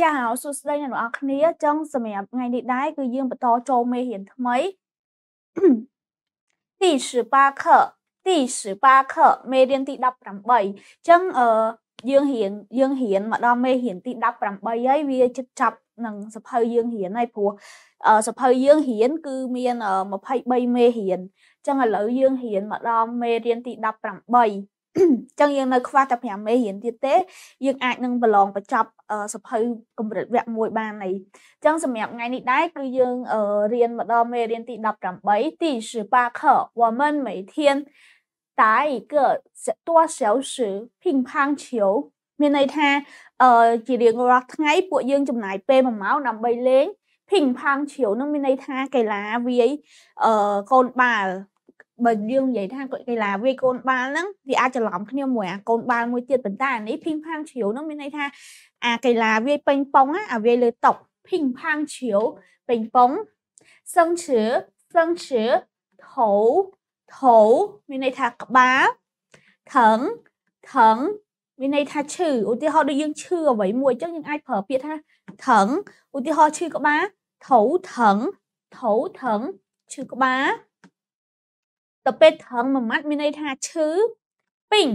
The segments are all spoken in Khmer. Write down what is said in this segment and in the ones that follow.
ចាហៅសួស្តីអ្នកនរគ្នាចឹងសម្រាប់ថ្ងៃនេះដែរគឺយើងបន្តចូលមេរៀនថ្មីទី18课ទី18课មេរៀនទី18ចឹងអឺយើងរៀនយើងរៀនមកដល់មេរៀនទី18ហើយវាជិតចាប់នឹងសភៅយើងរៀនហើយព្រោះសភៅយើងរៀនគឺមាន23មេរៀនចឹងឥឡូវយើងរៀនមកដល់មេរៀនទី18ចឹងយើងនៅខ្វះតែ5មេរៀនទៀតទេយើងអាចនឹងប្រឡងបញ្ចប់ សភៅកម្រិតវគ្គ1បានហើយចឹងសម្រាប់ថ្ងៃនេះដែរគឺយើងរៀនមកដល់មេរៀនទី18ទី18课我们每天打一个多小时乒乓球មានន័យថាអឺជារៀងរាល់ថ្ងៃពួកយើងចំណាយពេល1ម៉ោងដើម្បីលេងភីងផាំងឈៀវនឹងមានន័យថាកីឡាវាយអឺកូនបាល់បើយើងនិយាយថាកីឡាវាយកូនបាល់ហ្នឹងវាអាចច្រឡំគ្នាមួយអាកូនបាល់មួយទៀតប៉ុន្តែអានេះភីងផាំងជ្រាវហ្នឹងមានន័យថា អាកីឡាវាយពេញប៉ុងអាវាយលើតុភីងផាំងជ្រាវពេញប៉ុងសឹងឈើសឹងឈើថោថោមានន័យថាក្បាលថឹងថឹងមានន័យថាឈឺឧទាហរណ៍ដូចយើងឈឺអ្វីមួយអញ្ចឹងយើងអាចប្រើពាក្យថាថឹងឧទាហរណ៍ឈឺក្បាលថោថឹងថោថឹងឈឺក្បាលទៅពេលថងមួយម៉ាត់មានន័យថាឈឺពីង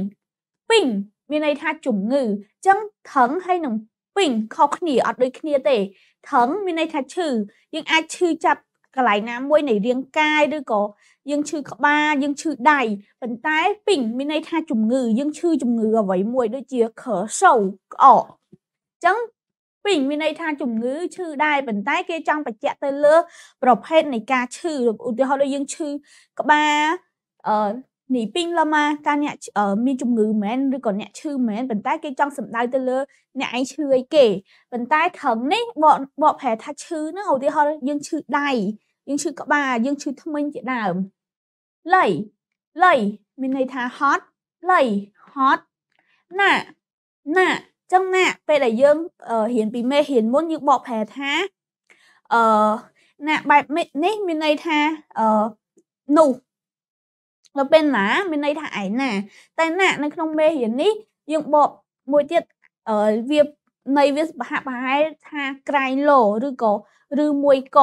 ពីង មានន័យថាជំងឺអញ្ចឹងថងហើយនឹងពីងខុសគ្នាអត់ដូចគ្នាទេថងមានន័យថាឈឺយើងអាចឈឺចាប់កន្លែងណាមួយនៃរាងកាយឬក៏យើងឈឺក្បាលយើងឈឺដៃប៉ុន្តែពីងមានន័យថាជំងឺយើងឈឺជំងឺអ្វីមួយដូចជាខើសៅក្អកអញ្ចឹងពីងមានន័យថាជំងឺឈឺដែរប៉ុន្តែគេចង់បញ្ជាក់ទៅលើ ប្រភេទនៃការឈឺឧទាហរណ៍ដូចយើងឈឺក្បាលអឺ នេះពីងឡម៉ាការអ្នកមានជំងឺមែនឬក៏អ្នកឈឺមែនប៉ុន្តែគេចង់សំដៅទៅលើអ្នកឯងឈឺអីគេប៉ុន្តែត្រឹងនេះបកបកប្រែថាឈឺហ្នឹងឧទាហរណ៍យើងឈឺដៃយើងឈឺក្បាលយើងឈឺធ្មេញជាដើមលៃលៃមានន័យថាហត់លៃហត់ណាណាចឹងណាពេលដែលយើងរៀនពីមេរៀនមុនយើងបកប្រែថាអឺណាបែបនេះមានន័យថាអឺនោះ នៅពេលណាមានន័យថាឯណាតែណានៅក្នុងមេរៀននេះយើងបកមួយទៀតអឺវានៃវាប្រហាក់ប្រហែលថាក្រែងលោឬក៏ឬមួយក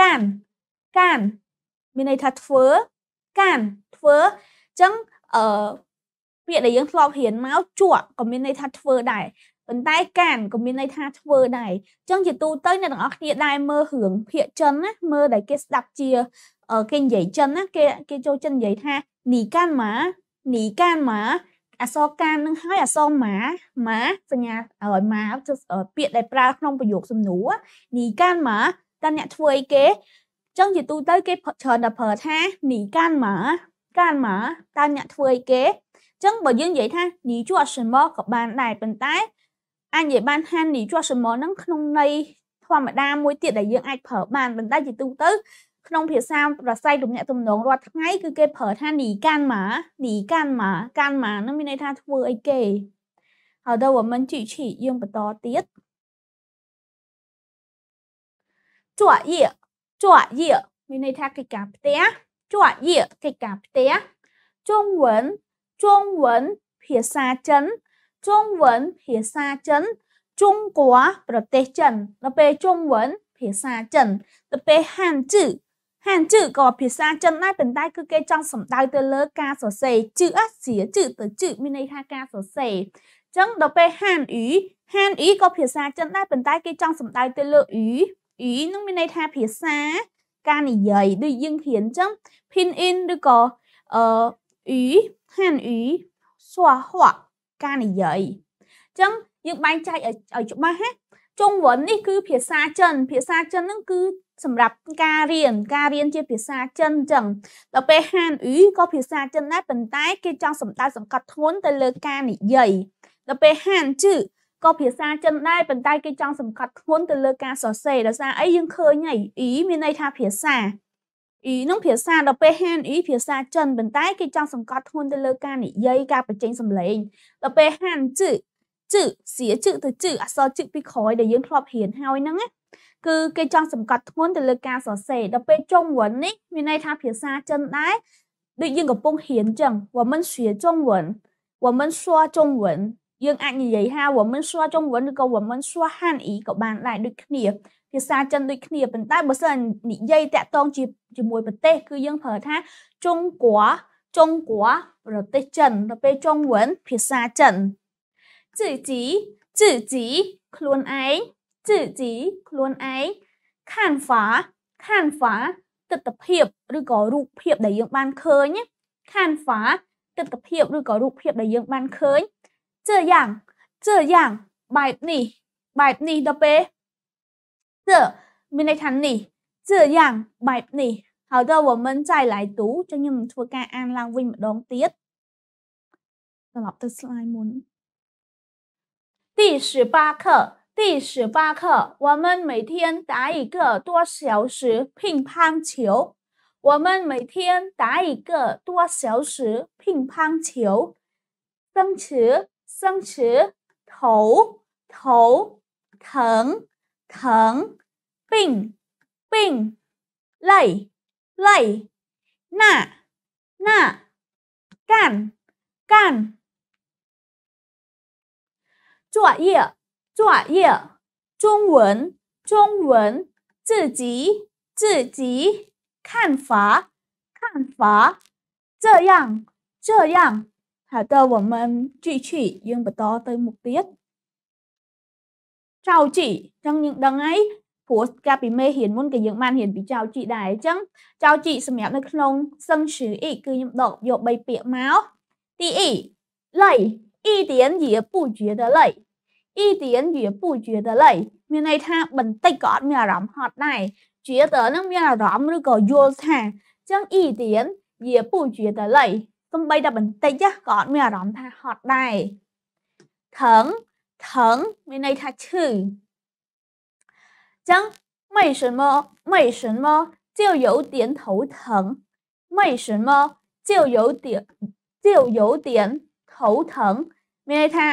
កានកានមានន័យថាធ្វើកានធ្វើអញ្ចឹងអឺពាក្យដែលយើងធ្លាប់រៀនមកជក់ក៏មានន័យថាធ្វើដែរប៉ុន្តែកានក៏មានន័យថាធ្វើដែរអញ្ចឹងជាទូទៅអ្នកទាំងអស់គ្នាដែរមើលរឿងភាគចិនណាមើលដែលគេស្ដាប់ជា គេនិយាយចិនណាគេគេចូលចិននិយាយថានីកានម៉ានីកានម៉ាអសរកាននឹងហើយអសរម៉ាម៉ាសញ្ញាឲ្យម៉ាពាក្យដែលប្រើក្នុងប្រយោគសំណួរនីកានម៉ាតើអ្នកធ្វើអីគេចឹងជាទូទៅគេច្រើនតែប្រើថានីកានម៉ាកានម៉ាតើអ្នកធ្វើអីគេចឹងបើយើងនិយាយថានីជួសមក៏បានដែរប៉ុន្តែអាចនិយាយបានថានីជួសមហ្នឹងក្នុងន័យធម្មតាមួយទៀតដែលយើងអាចប្រើបានប៉ុន្តែជាទូទៅ ក្នុងភាសាប្រស័យទំនាក់ទំនងរាល់ថ្ងៃគឺគេប្រើថានីកានម៉ានីកានម៉ាកានម៉ានឹងមានន័យថាធ្វើអីគេហើយដល់我们继续យើងបន្តទៀតជក់យៀជក់យៀមានន័យថាកិច្ចការផ្ទះជក់យៀកិច្ចការផ្ទះ中文中文ភាសាចិន中文ភាសាចិន中国ប្រទេសចិនដល់ពេល中文ភាសាចិនដល់ពេលហានជឺ ហានជឺក៏ភាសាចិនដែរប៉ុន្តែគឺគេចង់សំដៅទៅលើការសរសេរជឺអាសៀជឺទៅជឺមានន័យថាការសរសេរអញ្ចឹងដល់ពេលហានអ៊ីហានអ៊ីក៏ភាសាចិនដែរប៉ុន្តែគេចង់សំដៅទៅលើអ៊ីអ៊ីនឹងមានន័យថាភាសាការនិយាយដូចយើងរៀនអញ្ចឹង pin in ឬក៏អឺអ៊ីហានអ៊ីស្វាហួការនិយាយអញ្ចឹងយើងបែងចែកឲ្យច្បាស់ណាចុងវ៉ុននេះគឺភាសាចិនភាសាចិនហ្នឹងគឺ សម្រាប់ការរៀនការរៀនជាភាសាចិនអញ្ចឹងដល់ពេលហានអ៊ីក៏ភាសាចិនដែរប៉ុន្តែគេចង់សម្ដៅសង្កត់ធ្ងន់ទៅលើការនិយាយដល់ពេលហានជឺក៏ភាសាចិនដែរប៉ុន្តែគេចង់សម្កត់ធ្ងន់ទៅលើការសរសេរដោយសារអីយើងឃើញហើយអ៊ីមានន័យថាភាសាអ៊ីនឹងភាសាដល់ពេលហានអ៊ីភាសាចិនប៉ុន្តែគេចង់សង្កត់ធ្ងន់ទៅលើការនិយាយការបញ្ចេញសម្លេងដល់ពេលហានជឺជឺសៀជឺទៅជឺអក្សរជឺពីក្រោយដែលយើងធ្លាប់រៀនហើយហ្នឹងណា គឺគេចង់សង្កត់ធ្ងន់ទៅលើការសរសេរដល់ពេលចុងវ៉ិននេះមានន័យថាភាសាចិនដែរដូចយើងកំពុងរៀនអញ្ចឹង我们学中文我们说中文 យើងអាចនិយាយថា我们说中文ឬក៏我们说汉语ក៏បានដែរដូចគ្នាភាសាចិនដូចគ្នាប៉ុន្តែបើសិននិយាយតាក់ទងជាជាមួយប្រទេសគឺយើងប្រើថាចុងកួចុងកួប្រទេសចិនទៅពេលចុងវិញភាសាចិន自己自己ខ្លួនឯង 自己ខ្លួនឯង看法看法ទស្សនភាពឬក៏រូបភាពដែលយើងបានឃើញ看法ទស្សនភាពឬក៏រូបភាពដែលយើងបានឃើញ这样这样បែបនេះបែបនេះដល់ពេល这មានន័យថានេះ这样បែបនេះ好的我们再来读ចឹងខ្ញុំធ្វើការអានឡើងវិញម្ដងទៀតត្រឡប់ទៅ slide មុន第十八课 第十八课，我们每天打一个多小时乒乓球。我们每天打一个多小时乒乓球。生词生词头头疼疼病病累累那那干干作业作业中文中文自己自己看法看法这样这样好的我们继续យើងបន្តទៅមុខទៀតចៅជីចឹងយើងដឹងហើយព្រោះកាលពីមេរៀនមុនក៏យើងបានរៀនពីចៅជីដែរអញ្ចឹងចៅជីសម្រាប់នៅក្នុងសឹងឈឺអ៊ីគឺខ្ញុំដកយក3ពាក្យមកទីអ៊ី累一点也不觉得累 一点也不觉得累មានន័យថាបន្តិចក៏អត់មានអារម្មណ៍ហត់ដែរ觉得នឹងមានអារម្មណ៍ឬក៏យល់ថាអញ្ចឹង一点也不觉得累សំបីតែបន្តិចក៏អត់មានអារម្មណ៍ថាហត់ដែរថងថងមានន័យថាឈឺ将为什么为什么就有点头疼？为什么就有点就有点头疼 មានន័យថា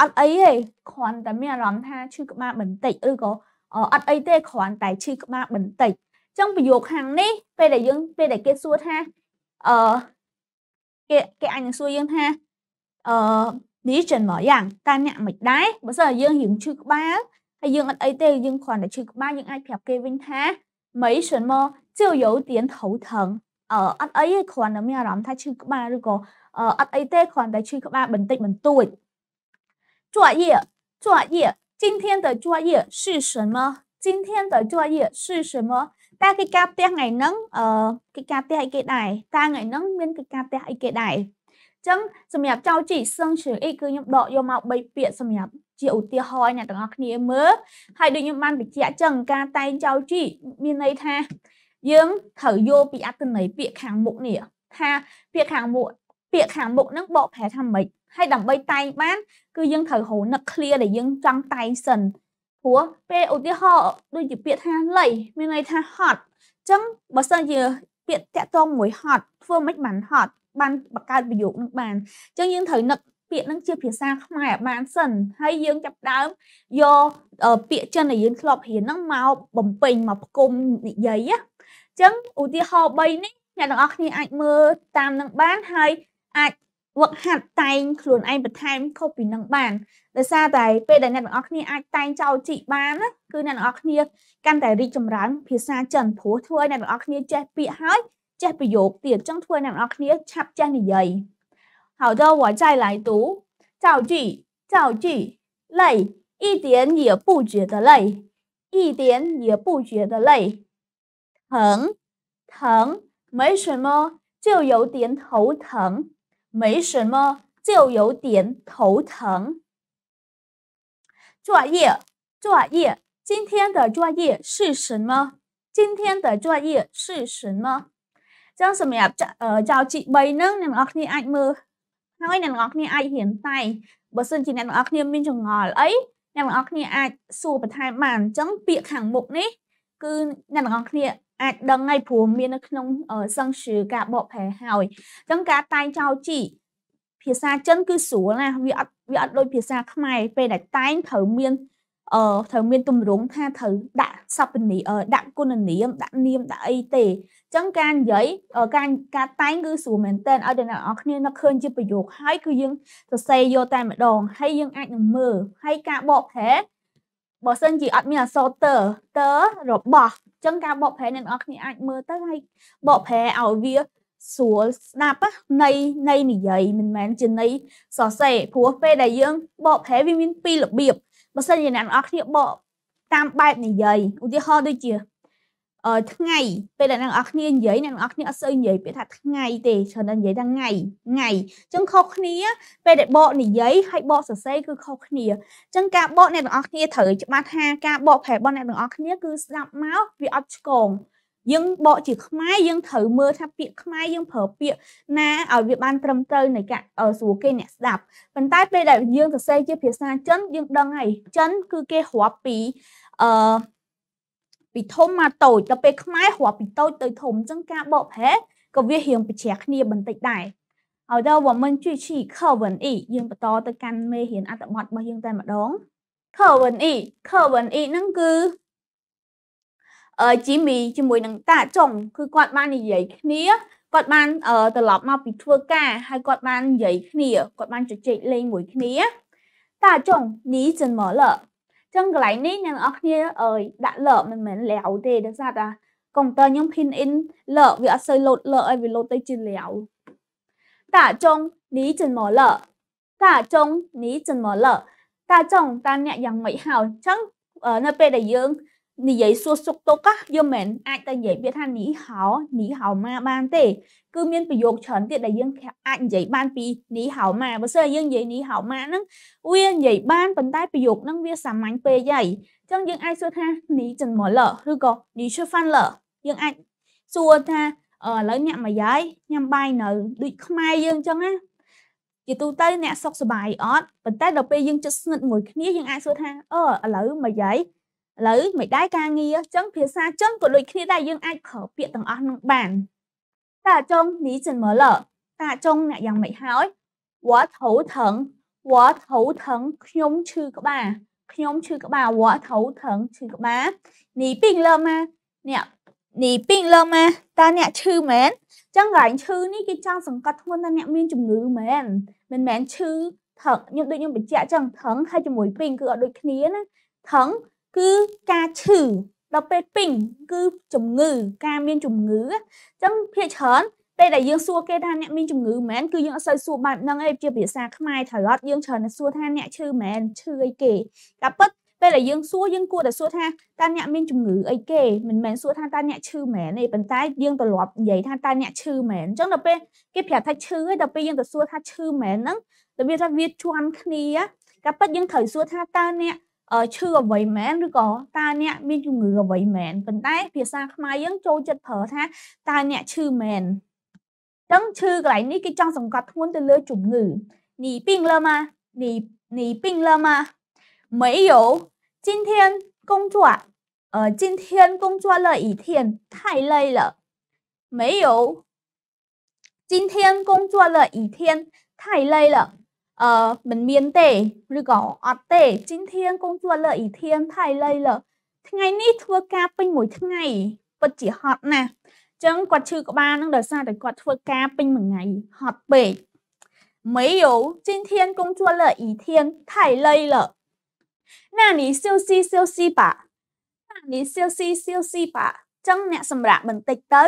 អត់អីទេគ្រាន់តែមានអារម្មណ៍ថាឈឺក្បាលបន្តិចឬក៏អត់អីទេគ្រាន់តែឈឺក្បាលបន្តិចអញ្ចឹងប្រយោគខាងនេះពេលដែលយើងពេលដែលគេសួរថាអឺគេគេអាចនឹងសួរយើងថាអឺនេះចិនមកយ៉ាងតើអ្នកមិនដែរបើសិនយើងរៀងឈឺក្បាលហើយយើងអត់អីទេយើងគ្រាន់តែឈឺក្បាលយើងអាចប្រាប់គេវិញថាមិនចិនមកជឿយោទៀនធៅថងអឺអត់អីទេគ្រាន់តែមានអារម្មណ៍ថាឈឺក្បាលឬក៏ អត់អីទេគ្រាន់តែឈឺក្បាលបន្តិចបន្តួច作业作业今天的作业是什么今天的作业是什么តើកិច្ចការផ្ទះថ្ងៃហ្នឹងអឺកិច្ចការផ្ទះអីគេដែរតើថ្ងៃហ្នឹងមានកិច្ចការផ្ទះអីគេដែរអញ្ចឹងសម្រាប់ចៅជីសឹងជ្រើអីគឺខ្ញុំដកយកមក3ពាក្យសម្រាប់ជាឧទាហរណ៍អ្នកទាំងអស់គ្នាមើលហើយដូចខ្ញុំបានបញ្ជាក់ចឹងការតែងចៅជីមានន័យថាយើងត្រូវយល់ពីអត្ថន័យពាក្យខាងមុខនេះថាពាក្យខាងមុខ ពាក្យខាងមុខហ្នឹងបកប្រែថាម៉េចហើយដើម្បីតែងបាន គឺយើងត្រូវរនឹក clear ដែលយើងចង់តែងសិនព្រោះពេលឧទាហរណ៍ដូចជាពាក្យថាលៃមានន័យថាហត់អញ្ចឹងបើសិនជាពាក្យតាក់ទងមួយហត់ធ្វើមិនបានហត់បានបង្កើតប្រយោគនឹងបានអញ្ចឹងយើងត្រូវនឹកពាក្យហ្នឹងជាភាសាខ្មែរឲ្យបានសិនហើយយើងចាប់ដើមយកពាក្យចិនដែលយើងធ្លាប់រៀនហ្នឹងមកបំពេញមកផ្គុំនិយាយណាអញ្ចឹងឧទាហរណ៍3នេះអ្នកទាំងអស់គ្នាអាចមើលតាមនឹងបានហើយ អាចវឹកហាត់តែងខ្លួនឯងបន្ថែមខុសពីនឹងបានដោយសារតែពេលដែលអ្នកទាំងអស់គ្នាអាចតែងចោលជីកបានណាគឺអ្នកទាំងអស់គ្នាកាន់តែរីកចម្រើនភាសាចិនព្រោះធ្វើឲ្យអ្នកទាំងអស់គ្នាចេះពាក្យហើយចេះប្រយោគទៀតអញ្ចឹងធ្វើឲ្យអ្នកទាំងអស់គ្នាឆាប់ចេះនិយាយ好的，我再来读造句。造句累，一点也不觉得累，一点也不觉得累。疼，疼，没什么，就有点头疼， 没什么，就有点头疼。作业，作业，今天的作业是什么？今天的作业是什么？将什么呀？呃，造句3នឹងអ្នកនរគ្នាអាចមើលហើយអ្នកទាំងអស់គ្នាអាចរៀនតែបើសិនជាអ្នកទាំងអស់គ្នាមានចងល់អីអ្នកទាំងអស់គ្នាអាចសួរបន្ថែមបានអញ្ចឹងពាក្យខាងមុខនេះគឺអ្នកទាំងអស់គ្នា អាចដឹងហើយព្រោះមាននៅក្នុងសង្គ្រការបកប្រែហើយអញ្ចឹងការតែងចោលជីភាសាចិនគឺស្រួលណាវាអត់វាអត់ដូចភាសាខ្មែរពេលដែលតែងត្រូវមានអឺត្រូវមានទម្រង់ថាត្រូវដាក់សព្វនីដាក់គុណនាមដាក់នាមដាក់អីទេអញ្ចឹងការនិយាយការការតែងគឺស្រួលមែនតើឲ្យតែអ្នកនរគ្នានឹកឃើញជាប្រយោគហើយគឺយើងសរសេរយកតែម្ដងហើយយើងអាចនឹងមើលហើយការបកប្រែ បើសិនជាអត់មានអក្សរតើតើរបស់អញ្ចឹងការបកប្រែអ្នកនរគ្នាអាចមើលទៅហើយបកប្រែឲ្យវាស្រួលស្ដាប់នៃនៃនិយាយមិនមែនជានៃសរសេរព្រោះពេលដែលយើងបកប្រែវាមានពីររបៀបបើសិនជាអ្នកនរគ្នាបកតាមបែបនិយាយឧទាហរណ៍ដូចជាអឺ ថ្ងៃពេលដែលអ្នកនរគ្នានិយាយអ្នកនរគ្នាអត់សូវនិយាយពាក្យថាថ្ងៃទេច្រើនតែនិយាយថាថ្ងៃថ្ងៃអញ្ចឹងខុសគ្នា ពេលដែលបកនិយាយហើយបកសរសេរគឺខុសគ្នាអញ្ចឹងការបកអ្នកនរគ្នាត្រូវច្បាស់ថាការបកប្រែរបស់អ្នកនរគ្នាគឺស្ដាប់មកវាអត់ឆ្កងយើងបកជាខ្មែរយើងត្រូវមើលថាពាក្យខ្មែរយើងប្រើពាក្យណាឲ្យវាបានត្រឹមត្រូវនៃការស្រួលគេអ្នកស្ដាប់ប៉ុន្តែពេលដែលយើងសរសេរជាភាសាចិនយើងដឹងហើយចិនគឺគេរាប់ពីអឺ ពីធំមកតូចដល់ពេលខ្មែររាប់ពីតូចទៅធំអញ្ចឹងការបកប្រែក៏វារៀងប្រជ្រះគ្នាបន្តិចដែរហើយដល់我们继续课文一យើងបន្តទៅកាន់មេរៀនអត្ថបទរបស់យើងតែម្ដង课文一课文一ហ្នឹងគឺអឺជីមីជាមួយនឹងតាចុងគឺគាត់បាននិយាយគ្នាគាត់បានត្រឡប់មកពីធ្វើការហើយគាត់បាននិយាយគ្នាគាត់បានជជែកលេងមួយគ្នាតាចុងនី怎么了 ចឹងកន្លែងនេះអ្នកនរអគ្នាអើយដាក់លើមិនមែនលាវទេដឹងថាតាកុំព្យូទ័រខ្ញុំ pin in លើវាអត់សូវលោតលើអីវាលោតទៅជាលាវតាចុងនេះចំមកលើតាចុងនេះចំមកលើតាចុងតាអ្នកយ៉ាងម៉េចហើយចឹងនៅពេលដែលយើង និយាយសួរសុខទុក្ខយើងមិនអាចទៅនិយាយពាក្យថានីហៅនីហៅម៉ាបានទេគឺមានប្រយោគច្រើនទៀតដែលយើងអាចនិយាយបានពីនីហៅម៉ាបើសិនយើងនិយាយនីហៅម៉ាហ្នឹងវានិយាយបានប៉ុន្តែប្រយោគហ្នឹងវាសាមញ្ញពេកហើយអញ្ចឹងយើងអាចសួរថានីចិនមកលឬក៏នីឈឺហ្វាន់លយើងអាចសួរថាឥឡូវអ្នកមកយាយញ៉ាំបាយនៅដូចខ្មែរយើងអញ្ចឹងណាជាទូទៅអ្នកសុខសប្បាយអត់ប៉ុន្តែដល់ពេលយើងជិតស្និទ្ធមួយគ្នាយើងអាចសួរថាអឺឥឡូវមកយាយ ឥឡូវមិនដែរការងារអញ្ចឹងភាសាចិនក៏ដូចគ្នាដែរយើងអាចប្រើពាក្យទាំងអស់នឹងបានតាចុងនេះចិនមើលតាចុងអ្នកយ៉ាងម៉េចហើយវ៉ាថោថងវ៉ាថោថងខ្ញុំឈឺក្បាលខ្ញុំឈឺក្បាលវ៉ាថោថងឈឺក្បាលនេះពីងលើមកអ្នកនេះពីងលើមកតាអ្នកឈឺមែនអញ្ចឹងកន្លែងឈឺនេះគេចង់សង្កត់ធ្ងន់ថាអ្នកមានជំងឺមែនមិនមែនឈឺថងខ្ញុំដូចខ្ញុំបញ្ជាក់អញ្ចឹងថងហើយជាមួយពីងគឺអត់ដូចគ្នាណាថង គឺការឈឺដល់ពេលពីងគឺជំងឺការមានជំងឺអញ្ចឹងភាគច្រើនពេលដែលយើងសួរគេថាអ្នកមានជំងឺមែនគឺយើងអត់សូវសួរបែបហ្នឹងឯងជាភាសាខ្មែរត្រូវអត់យើងច្រើនតែសួរថាអ្នកឈឺមែនឈឺអីគេតែពិតពេលដែលយើងសួរយើងគួរតែសួរថាតើអ្នកមានជំងឺអីគេមិនមែនសួរថាតើអ្នកឈឺមែនទេប៉ុន្តែយើងត្រឡប់និយាយថាតើអ្នកឈឺមែនអញ្ចឹងដល់ពេលគេប្រាប់ថាឈឺហើយដល់ពេលយើងទៅសួរថាឈឺមែនហ្នឹងរបៀបថាវាជន់គ្នាតែពិតយើងត្រូវសួរថាតើអ្នក ឈឺអ្វីមែនឬក៏តើអ្នកមានជំងឺអ្វីមែនប៉ុន្តែភាសាខ្មែរយើងចូលចិត្តប្រើថាតើអ្នកឈឺមែនចឹងឈឺកន្លែងនេះគេចង់សង្កត់ធ្ងន់ទៅលើជំងឺ你病了吗你你病了吗没有今天工作呃今天工作了一天太累了没有今天工作了一天太累了 អឺមិនមានទេឬក៏អត់ទេ今天工作了一天太累了ថ្ងៃនេះធ្វើការពេញមួយថ្ងៃពិតជាហត់ណាស់អញ្ចឹងគាត់ឈឺក្បាលនឹងដោយសារតែគាត់ធ្វើការពេញមួយថ្ងៃហត់ពេក没有今天工作了一天太累了那你休息休息吧那你休息休息吧ចឹងអ្នកសម្រាប់បន្តិចទៅ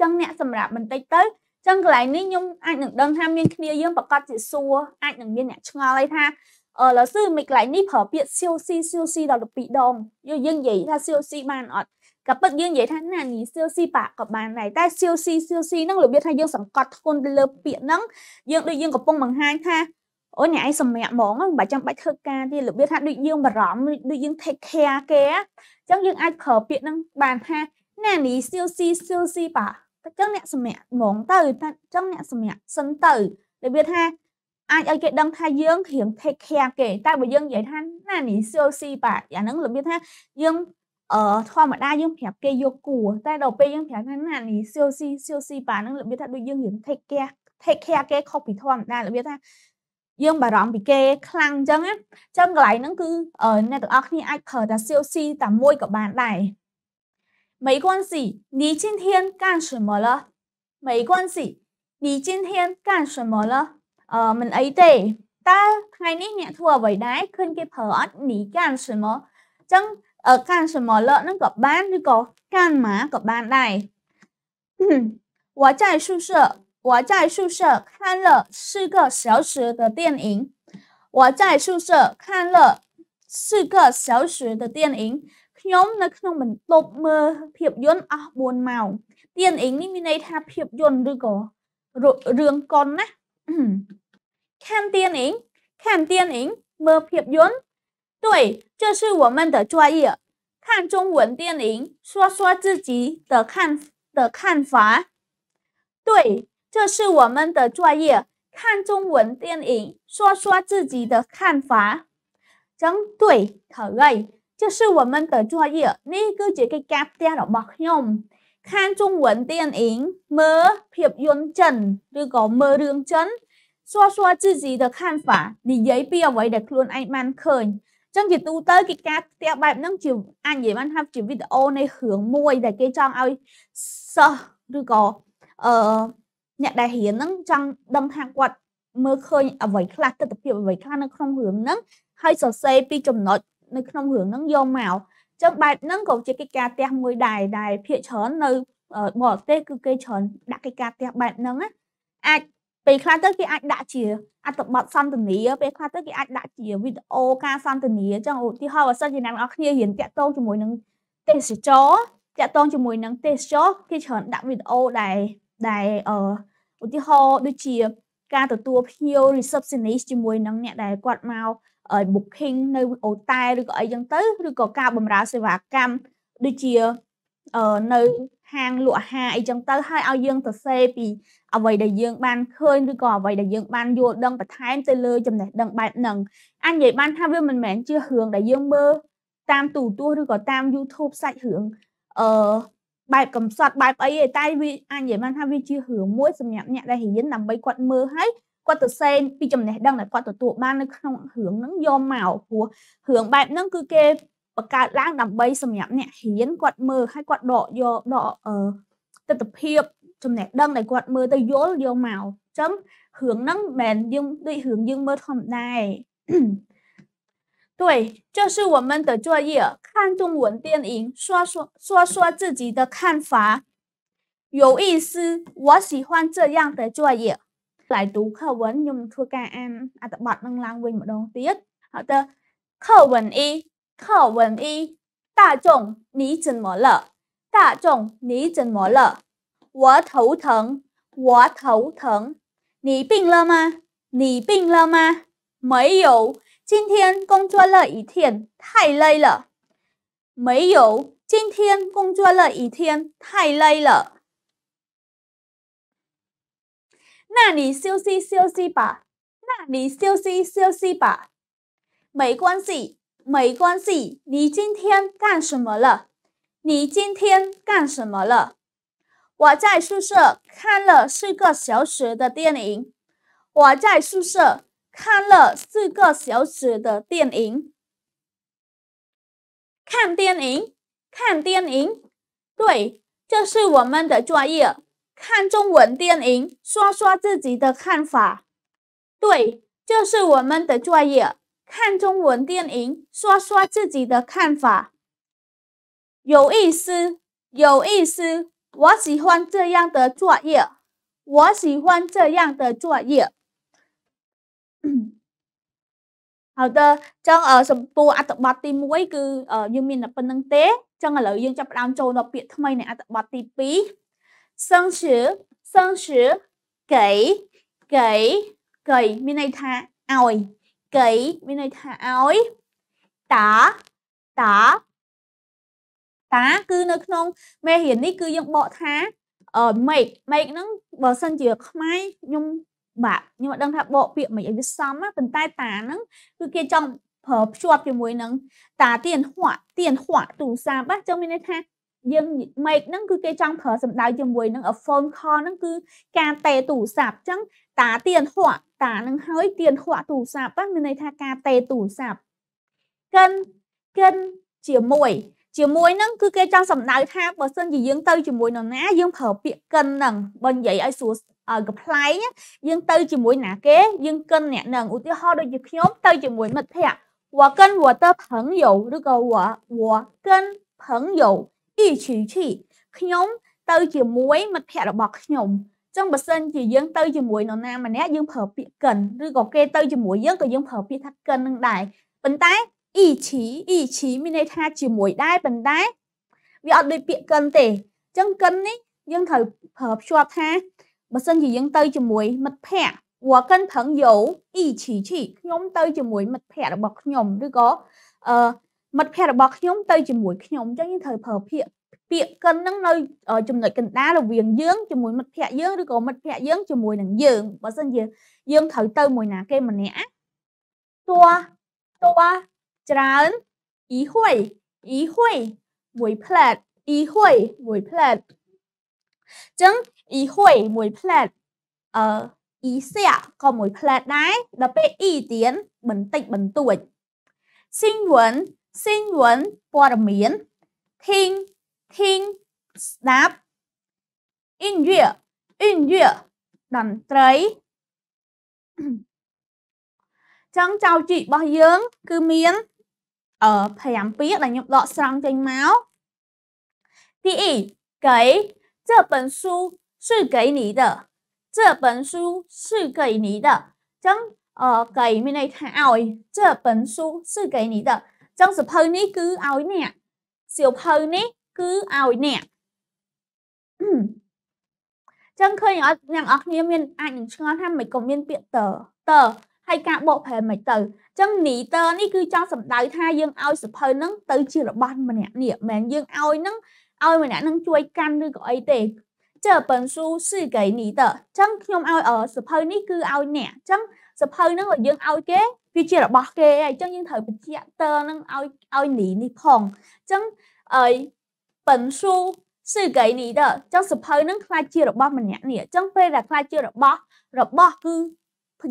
ចឹងអ្នកសម្រាប់បន្តិចទៅ ចឹងកន្លែងនេះខ្ញុំអាចនឹងដឹងថាមានគ្នាយើងប្រកាសជាសួរអាចនឹងមានអ្នកឆ្ងល់អីថាអឺលោក sư មិនកន្លែងនេះប្រើពាក្យ COC COC ដល់12ដងយើងយើងនិយាយថា COC បានអត់ក៏ពិតយើងនិយាយថាណានេះ COC បាក់ក៏បានដែរតែ COC COC ហ្នឹងរបៀបថាយើងសង្កត់ធ្ងន់ទៅលើពាក្យហ្នឹងយើងដូចយើងកំពុងបង្ហាញថាអូអ្នកឯងសម្រាប់ហ្មងមិនបាច់ចាំបាច់ធ្វើការទេរបៀបថាដូចយើងបារម្ភដូចយើង take care គេអញ្ចឹងយើងអាចប្រើពាក្យហ្នឹងបានថាណានេះ COC COC បាក់ អញ្ចឹងអ្នកសម្រាប់ហ្មងទៅតែអញ្ចឹងអ្នកសម្រាប់សិនទៅរបៀបថាអាចឲ្យគេដឹងថាយើងរៀង take care គេតែបើយើងនិយាយថាណានេះ COC បាទអាហ្នឹងរបៀបថាយើងអឺធម្មតាយើងប្រាប់គេយកគួរតែដល់ពេលយើងប្រាប់ថាណានេះ COC COC បាទហ្នឹងរបៀបថាដូចយើងរៀង take care take care គេខុសពីធម្មតារបៀបថាយើងបារម្ភពីគេខ្លាំងអញ្ចឹងណាអញ្ចឹងកន្លែងហ្នឹងគឺអ្នកទាំងអស់គ្នាអាចប្រើតែសៀវស៊ីតែមួយក៏បានដែរ 没关系，你今天干什么了？没关系，你今天干什么了？呃，Monday，da，hai ni nian tui wei dai keng 你干什么？正呃干什么了？那个班那个干嘛？个班我在宿舍，我在宿舍看了四个小时的电影，我在宿舍看了四个小时的电影。 ខ្ញុំនៅក្នុងបន្ទប់មើលភាពយន្តអស់4ម៉ោងទៀនអ៊ីងនេះមានន័យថាភាពយន្តឬក៏រឿងកុនណា看电影看电影មើលភាពយន្ត对这是我们的专业看中文电影说说自己的看的看法对这是我们的专业，看中文电影，说说自己的看法。ចឹង对ថៃ 这是我们的专业នេះគឺជាកិច្ចការផ្ទះរបស់ខ្ញុំខានជុងវិនទៀនអ៊ីងមើលភាពយន្តចិនឬក៏មើលរឿងចិនសួរសួរ自己的看法និយាយពីអ្វីដែលខ្លួនឯងបានឃើញចឹងជាទូទៅកិច្ចការផ្ទះបែបហ្នឹងជាអាចនិយាយបានថាជាវីដេអូនៃរឿងមួយដែលគេចង់ឲ្យសិស្សឬក៏អឺអ្នកដែលរៀនហ្នឹងចង់ដឹងថាគាត់មើលឃើញអ្វីខ្លះទស្សនវិជ្ជាអ្វីខ្លះនៅក្នុងរឿងហ្នឹងហើយសរសេរពីចំណុច នៅក្នុងរឿងហ្នឹងយកមកអញ្ចឹងបែបហ្នឹងក៏ជាកិច្ចការផ្ទះមួយដែរដែលភាគច្រើននៅបរទេសគឺគេច្រើនដាក់កិច្ចការផ្ទះបែបហ្នឹងណាអាចពេលខ្លះទៅគេអាចដាក់ជាអត្ថបទសន្ទនាពេលខ្លះទៅគេអាចដាក់ជាវីដេអូការសន្ទនាអញ្ចឹងឧទាហរណ៍បើសិនជាអ្នកនរគ្នារៀនតាក់ទងជាមួយនឹងទេសចរតាក់ទងជាមួយនឹងទេសចរគេច្រើនដាក់វីដេអូដែលដែលអឺឧទាហរណ៍ដូចជាការទទួលភ្ញៀវ receptionist ជាមួយនឹងអ្នកដែលគាត់មក booking នៅអូតែលឬក៏អីចឹងទៅឬក៏ការបម្រើសេវាកម្មដូចជានៅហាងលក់អាហារអីចឹងទៅហើយឲ្យយើងទៅសេពីអ្វីដែលយើងបានឃើញឬក៏អ្វីដែលយើងបានយល់ដឹងបន្ថែមទៅលើចំណេះដឹងបែបហ្នឹងអញនិយាយបានថាវាមិនមែនជារឿងដែលយើងមើលតាមទូរទស្សន៍ឬក៏តាម YouTube សាច់រឿងអឺបែបកំសត់បែបអីទេតែវាអាចនិយាយបានថាវាជារឿងមួយសម្រាប់អ្នកដែលរៀនដើម្បីគាត់មើលហើយ គាត់ទៅសេពីចំណេះដឹងដែលគាត់ទទួលបាននៅក្នុងរឿងហ្នឹងយកមកព្រោះរឿងបែបហ្នឹងគឺគេបង្កើតឡើងដើម្បីសម្រាប់អ្នករៀនគាត់មើលហើយគាត់ដកយកដកអឺទស្សនភាពចំណេះដឹងដែលគាត់មើលទៅយល់យកមកអញ្ចឹងរឿងហ្នឹងមិនមែនយើងដូចរឿងយើងមើលធម្មតាទេ对，这是我们的作业。看中文电影，说说说说自己的看法，有意思。我喜欢这样的作业。 来读课文，用ធ្វើការអានអត្ថបទនឹងឡើងវិញម្ដងទៀត好的课文一课文一大众你怎么了大众你怎么了我头疼我头疼你病了吗你病了吗没有今天工作了一天，太累了。没有，今天工作了一天，太累了。 那你休息休息吧，那你休息休息吧。没关系，没关系。你今天干什么了？你今天干什么了？我在宿舍看了四个小时的电影。我在宿舍。看了四个小时的电影，看电影，看电影，对，这是我们的专业。看中文电影，说说自己的看法。对，这是我们的专业。看中文电影，说说自己的看法。有意思，有意思。我喜欢这样的作业。我喜欢这样的作业。ហៅទៅចឹងសំតួរអត្ថបទទី1គឺយើងមានតែប៉ុណ្្នឹងទេចឹងឥឡូវយើងចាប់ផ្ដើមចូលដល់ពាក្យថ្មីនៃអត្ថបទទី2 សឹងឈឺសឹងឈឺកៃកៃកៃមានន័យថាឲ្យកៃមានន័យថាឲ្យតាតាតាគឺនៅក្នុងមេរៀននេះគឺយើងបកថាអឺ make make ហ្នឹងបើសិនជាខ្មែរខ្ញុំបាទខ្ញុំអត់ដឹងថាបកពាក្យមិនឲ្យវាសមណាប៉ុន្តែតាហ្នឹងគឺគេចង់ប្រើភ្ជាប់ជាមួយនឹងតាទៀនហួទៀនហួទូសាបាទចឹងមានន័យថា យ យើង make ហ្នឹងគឺគេចង់ប្រើសំដៅជាមួយនឹង a phone call ហ្នឹងគឺការតេទូរស័ព្ទអញ្ចឹងតាទៀនហួតានឹងហើយទៀនហួទូរស័ព្ទមានន័យថាការតេទូរស័ព្ទកិនកិនជាមួយជាមួយនឹងគឺគេចង់សំដៅថាបើសិនជាយើងទៅជាមួយនរណាយើងប្រើពាក្យកិនហ្នឹងបើនិយាយឲ្យស្រួលឲ្យកំ pl ែងយើងទៅជាមួយណាគេយើងកិនអ្នកហ្នឹងឧទាហរណ៍ដូចជាខ្ញុំទៅជាមួយមិត្តភ័ក្តិ我跟我的朋友ឬក៏我我跟朋友 ជីជីជីខ្ញុំទៅជាមួយមិត្តភ័ក្តិរបស់ខ្ញុំចឹងបើសិនជាយើងទៅជាមួយនរណាម្នាក់យើងប្រើពាក្យកិនឬក៏គេទៅជាមួយយើងក៏យើងប្រើពាក្យថាកិននឹងដែរប៉ុន្តែអ៊ីឈីអ៊ីឈីមានន័យថាជាមួយដែរប៉ុន្តែវាអត់ដូចពាក្យកិនទេចឹងកិននេះយើងត្រូវប្រើភ្ជាប់ថាបើសិនជាយើងទៅជាមួយមិត្តភ័ក្តិវ៉ាកិនផឹងយោអ៊ីឈីឈីខ្ញុំទៅជាមួយមិត្តភ័ក្តិរបស់ខ្ញុំឬក៏អឺ មិត្តភ័ក្តិរបស់ខ្ញុំទៅជាមួយខ្ញុំអញ្ចឹងយើងត្រូវប្រើពាក្យពាក្យកិនហ្នឹងនៅចំណុចកណ្ដាលរវាងយើងជាមួយមិត្តភ័ក្តិយើងឬក៏មិត្តភ័ក្តិយើងជាមួយនឹងយើងបើសិនជាយើងត្រូវទៅមួយណាគេម្នាក់តួតួច្រើនអ៊ីហួយអ៊ីហួយមួយផ្លែតអ៊ីហួយមួយផ្លែតចឹងអ៊ីហួយមួយផ្លែតអឺអ៊ីសៀក៏មួយផ្លែតដែរដល់ពេលអ៊ីទៀនបន្តិចបន្តួចស៊ីងវ៉ាន់ ស៊ីងវ៉ាន់ព័ត៌មានធីងធីងស្ដាប់អ៊ីនយឺអ៊ីនយឺតន្ត្រីចឹងចៅជីរបស់យើងគឺមានអឺ5ពាក្យដែលខ្ញុំដកស្រង់ចេញមក第一给这本书是给你的这本书是给你的ចឹងអឺ给មានន័យថាឲ្យ这本书是给你的 ចឹងសភៅនេះគឺឲ្យអ្នកសៀវភៅនេះគឺឲ្យអ្នកចឹងឃើញអត់អ្នកនរគ្នាមានអាចនឹងឆ្ងល់ថាមិនក៏មានពាក្យតតហើយការបកប្រែមិនទៅអញ្ចឹង neater នេះគឺចង់សំដៅថាយើងឲ្យសភៅហ្នឹងទៅជារបស់ម្នាក់នេះមិនមែនយើងឲ្យហ្នឹងឲ្យម្នាក់ហ្នឹងជួយកាន់ឬក៏អីទេ这本书是给你的អញ្ចឹងខ្ញុំឲ្យសភៅនេះគឺឲ្យអ្នកអញ្ចឹងសភៅហ្នឹងឲ្យយើងឲ្យគេ វាជារបស់គេហើយអញ្ចឹងយើងត្រូវបញ្ជាក់តើនឹងឲ្យឲ្យលីនេះផងអញ្ចឹងអីបិនស៊ូគឺគេនេះដែរអញ្ចឹងសភៅនឹងខ្លាចជារបស់ម្នាក់នេះអញ្ចឹងពេលដែលខ្លាចជារបស់របស់គឺ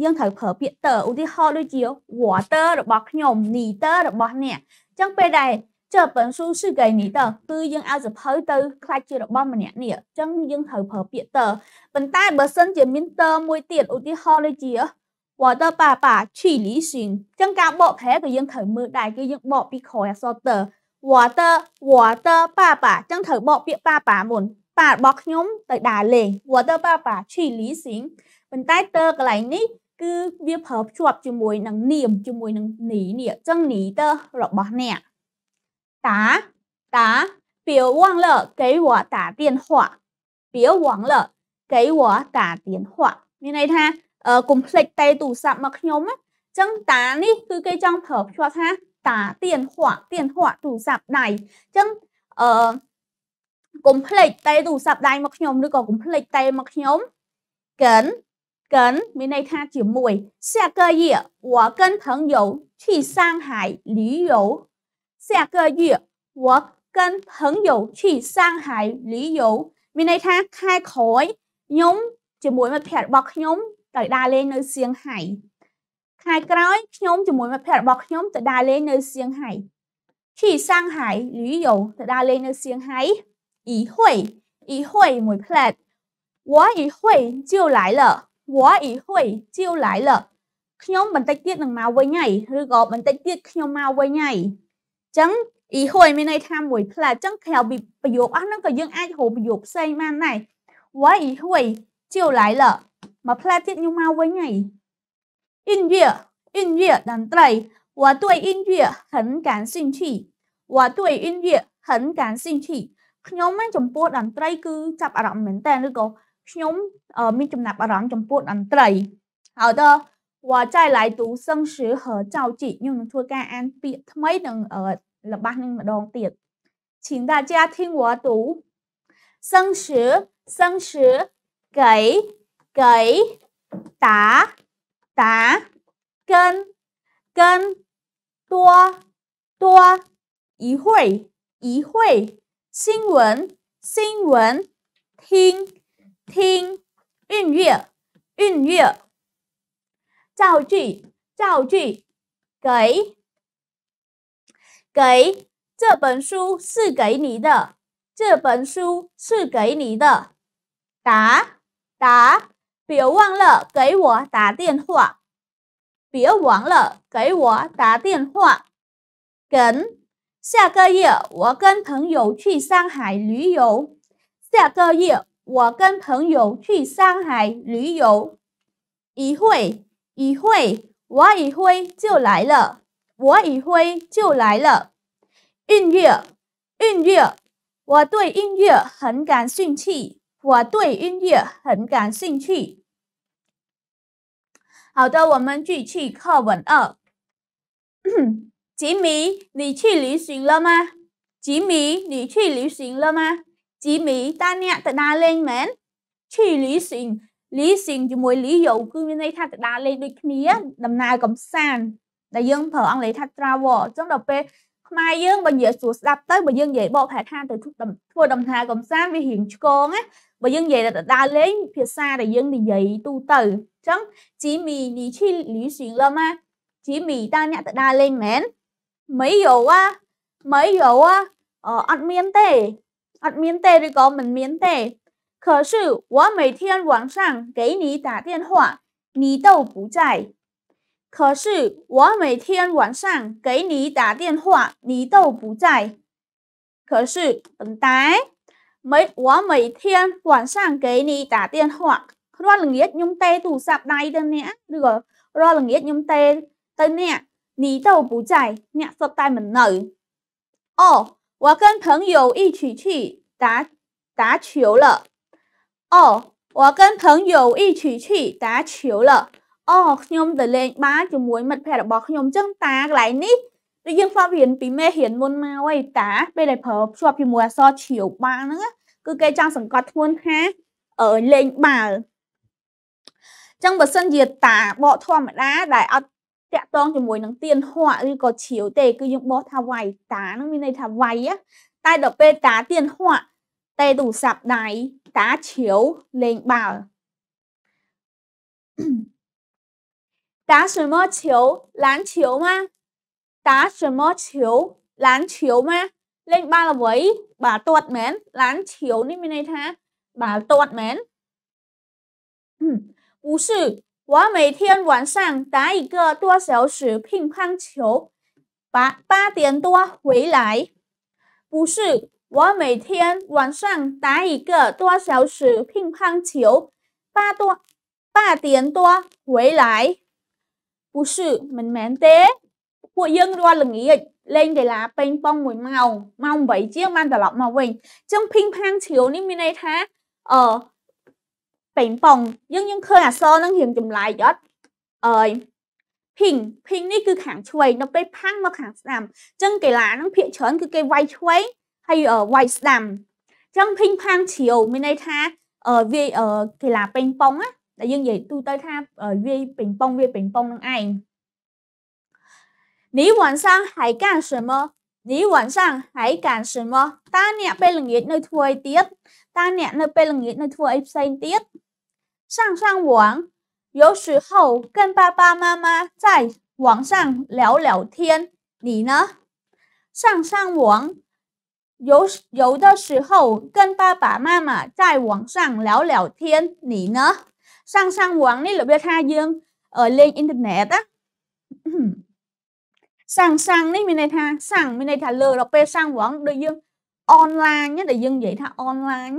យើងត្រូវប្រើពាក្យតើឧទាហរណ៍ដូចជា water របស់ខ្ញុំ neither របស់អ្នកអញ្ចឹងពេលដែលចើបិនស៊ូគឺគេនេះតើគឺយើងឲ្យសភៅទៅខ្លាចជារបស់ម្នាក់នេះអញ្ចឹងយើងត្រូវប្រើពាក្យតើប៉ុន្តែបើសិនជាមានតើមួយទៀតឧទាហរណ៍ដូចជា 我的爸爸去旅行អញ្ចឹងការបកប្រែក៏យើងត្រូវមើលដែរគឺយើងបកពីក្រោយអក្សរតើ我的我的爸爸អញ្ចឹងត្រូវបកពាក្យប៉ាប៉ាមុនប៉ារបស់ខ្ញុំទៅដើរលេង我的爸爸去旅行ប៉ុន្តែតើកន្លែងនេះគឺវាប្រើភ្ជាប់ជាមួយនឹងនាមជាមួយនឹងនីនេះអញ្ចឹងនីតើរបស់អ្នក答答别忘了给我打电话别忘了给我打电话មានន័យថា កុំភ្លេចតេទូរស័ព្ទមកខ្ញុំណាចឹងតានេះគឺគេចង់ប្រើភ្ជាប់ថាតាទៀនហក់ទៀនហក់ទូរស័ព្ទដៃចឹងអឺកុំភ្លេចតេទូរស័ព្ទដៃមកខ្ញុំឬក៏កុំភ្លេចតេមកខ្ញុំកិនកិនមានន័យថាជាមួយសាកយាវ៉ាកិនភងយោឈីសាងហាយលីយោសាកយាវ៉ាកិនភងយោឈីសាងហាយលីយោមានន័យថាខែក្រោយខ្ញុំជាមួយមិត្តភ័ក្តិរបស់ខ្ញុំ ដោយដើរលេងនៅសៀងហៃខែក្រោយខ្ញុំជាមួយមិត្តភ័ក្តិរបស់ខ្ញុំទៅដើរលេងនៅសៀងហៃឈីសាំងហៃលីយោទៅដើរលេងនៅសៀងហៃអ៊ីហ៊ុយអ៊ីហ៊ុយមួយផ្លែតវ៉ាអ៊ីហ៊ុយជាវឡៃលវ៉ាអ៊ីហ៊ុយជាវឡៃលខ្ញុំបន្តិចទៀតនឹងមកវិញហើយឬក៏បន្តិចទៀតខ្ញុំមកវិញហើយអញ្ចឹងអ៊ីហ៊ុយមានន័យថាមួយផ្លែតអញ្ចឹងក្រៅពីប្រយោគអស់ហ្នឹងក៏យើងអាចរកប្រយោគផ្សេងបានដែរវ៉ាអ៊ីហ៊ុយជាវឡៃល មកផ្លែទៀតខ្ញុំមកវិញហើយ音乐音乐តន្ត្រី我对音乐很感兴趣我对音乐很感兴趣ខ្ញុំចំពោះតន្ត្រីគឺចាប់អារម្មណ៍មែនតើឬក៏ខ្ញុំមានចំណាប់អារម្មណ៍ចំពោះតន្ត្រី好的我再来读生词和造句ខ្ញុំនឹងធ្វើការអានពាក្យថ្មីនិងរបស់នឹងម្ដងទៀត请大家听我读生词生词给 给打打跟跟多多一会一会新闻新闻听听音乐音乐造句造句给给这本书是给你的，这本书是给你的。打打，别忘了给我打电话，别忘了给我打电话。跟下个月我跟朋友去上海旅游，下个月我跟朋友去上海旅游。一会一会，我一会就来了，我一会就来了。音乐音乐，我对音乐很感兴趣。我对音乐很感兴趣。好的，我们继续课文二。吉米，你去旅行了吗？吉米，你去旅行了吗？吉米，ta nè tự đa lên mến 去旅行旅行ជាមួយ lý dụ គឺមានន័យថាទៅដើរលេងដូចគ្នាដំណើរកំសាន្តដែលយើងប្រើអង់គ្លេសថា travel អញ្ចឹងដល់ពេលខ្មែរយើងបើនិយាយស្រួលស្ដាប់ទៅបើយើងនិយាយបកប្រែថាទៅធ្វើដំណើរកំសាន្តវារៀងឆ្កងណា បើយើងនិយាយទៅដើរលេងភាសាដែលយើងនិយាយទូទៅអញ្ចឹងជីមីនីឈីលីស៊ីងលម៉ាជីមីតើអ្នកទៅដើរលេងមែនmấy dụ á mấy dụ á ờ អត់មានទេអត់មានទេឬក៏មិនមានទេ可是我每天晚上给你打电话你都不在可是我每天晚上给你打电话你都不在可是ប៉ុន្តែ 每我每天晚上给你打电话រាល់ល្ងាចខ្ញុំទេទូរស័ព្ទដៃទៅអ្នកឬក៏រាល់ល្ងាចខ្ញុំទេទៅអ្នក你都不在អ្នកសុទ្ធតែមិននៅអូ我跟朋友一起去打打球了អូ我跟朋友一起去打球了អូខ្ញុំទៅលេងបាល់ជាមួយមិត្តភ័ក្តិរបស់ខ្ញុំចឹងតាកន្លែងនេះដូចយើងធ្លាប់រៀនពីមេរៀនមុនមកហើយតាពេលដែលប្រើភ្ជាប់ជាមួយអក្សរជ្រាវបាល់ហ្នឹង គឺគេចង់សង្កត់ធ្ងន់ថាអឺលេងបាល់ចឹងបើសិនជាតាបកធម្មតាដែលអត់តាក់តងជាមួយនឹងទៀនហក់ឬក៏ជ្រាវទេគឺយើងបកថាវាយតាហ្នឹងមានន័យថាវាយតែដល់ពេលតាទៀនហក់ទេទូរស័ព្ទដៃតាជ្រាវលេងបាល់打什么球？篮球吗？打什么球篮球吗 លេងបាល់អ្វីបាល់ទាត់មែនឡានឈៀវនេះមានន័យថាបាល់ទាត់មែន不是我每天晚上打一个多小时乒乓球八八点多回来不是我每天晚上打一个多小时乒乓球八多八点多回来不是មិនមែនទេពួកយើងរាល់ល្ងាច លេងកីឡាប៉េងប៉ុង1ម៉ោងម៉ោង8ជាងបានត្រឡប់មកវិញអញ្ចឹងភីងផាងជ្រាវនេះមានន័យថាអឺប៉េងប៉ុងយើងយើងឃើញអក្សរនឹងរៀងចម្លែកអត់អើយភីងភីងនេះគឺខាងឆ្វេងដល់ពេលផាំងមកខាងស្ដាំអញ្ចឹងកីឡាហ្នឹងភាគច្រើនគឺគេវាយឆ្វេងហើយវាយស្ដាំអញ្ចឹងភីងផាងជ្រាវមានន័យថាអឺវាយកីឡាប៉េងប៉ុងណាដែលយើងនិយាយទូទៅថាវាយប៉េងប៉ុងវាប៉េងប៉ុងនឹងឯង 你晚上还干什么？你晚上还干什么？Ta nè bên là nghĩa nơi thuê tiết. Ta nè nơi bên là nghĩa nơi thuê xanh tiết. Sang sang quảng. Yếu sử hậu kênh ba ba ma ma tại quảng sang léo léo thiên. Nì nè. Sang sang quảng. Yếu yếu sử hậu kênh ba ba ma ma tại quảng sang léo léo thiên. Nì nè. Sang sang quảng này là biết hai dương ở lên internet á. សាំងសាំងនេះមានន័យថាសាំងមានន័យថាលើដល់ពេលសាំងហ្វងដូចយើងអនឡាញដែលយើងនិយាយថាអនឡាញ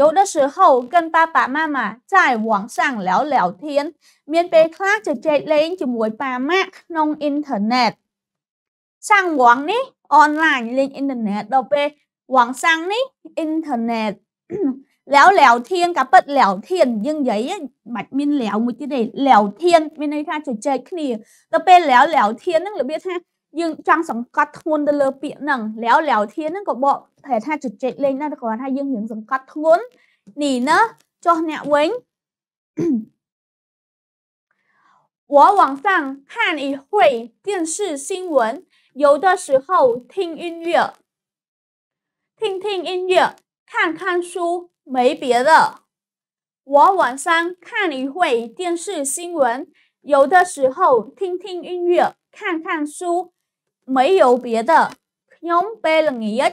有的时候跟爸爸妈妈在网上聊聊天មានពេលខ្លះជជែកលេងជាមួយប៉ាម៉ាក់ក្នុងអ៊ីនធឺណិតសាំងហ្វងនេះអនឡាញលេងអ៊ីនធឺណិតដល់ពេលហ្វងសាំងនេះអ៊ី លាវលាវធៀងកាពិតលាវធៀងយើងនិយាយបាច់មានលាវមួយទៀតទេលាវធៀងមានន័យថាជជែកគ្នាទៅពេលលាវលាវធៀងហ្នឹងរបៀបថាយើងចង់សង្កត់ធ្ងន់ទៅលើពាក្យហ្នឹងលាវលាវធៀងហ្នឹងក៏បកប្រែថាជជែកលេងដែរគាត់ថាយើងរៀងសង្កត់ធ្ងន់នេះណាចុះអ្នកវិញ我网上看一会电视新闻，有的时候听音乐，听听音乐，看看书，没别的。我晚上看一会电视新闻，有的时候听听音乐，看看书，没有别的。ខ្ញុំពេលល្ងាច